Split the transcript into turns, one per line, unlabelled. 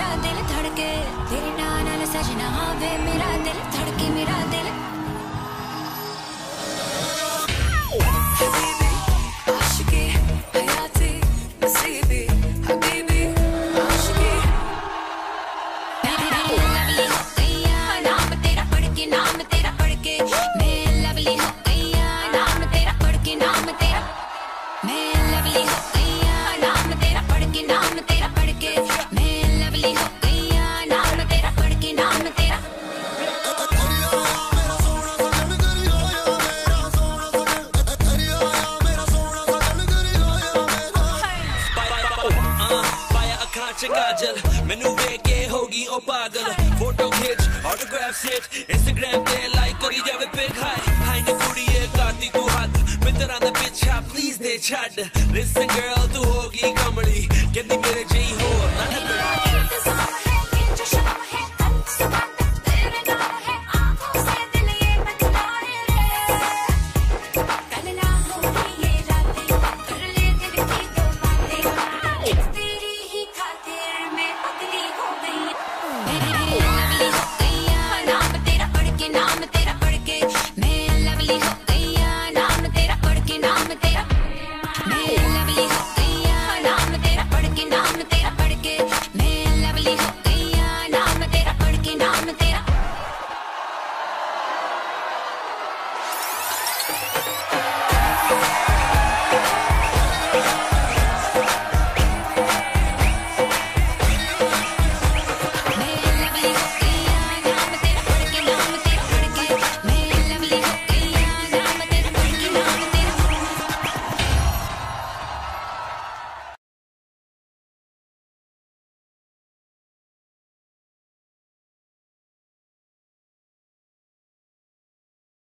मेरा दिल धड़के तेरी ना सजना
वे मेरा ਵਿੱਚ ਕਾਜਲ ਮੈਨੂੰ ਵੇਖ ਕੇ ਹੋ ਗਈ ਉਹ ਪਾਗਲ ਫੋਟੋ ਖਿੱਚ ਆਟੋਗ੍ਰਾਫ ਸੇਟ ਇੰਸਟਾਗ੍ਰam ਤੇ ਲਾਈਕ ਕਰੀ ਜਾਵੇ ਪਿਕ ਹਾਈ ਹਾਈ ਨੀ ਕੁੜੀਏ ਕਾਤੀ ਤੂੰ ਹੱਥ ਮਿੱਤਰਾਂ ਦਾ ਪਿੱਛਾ ਪਲੀਜ਼ ਦੇ ਛੱਡ ਲਿਸਨ ਗਰਲ ਤੂੰ ਹੋ ਗਈ ਕਮਲੀ ਕਹਿੰਦੀ ਮੇਰੇ
ਜੀ नाम तेरा पढ़ के मैं लवली हो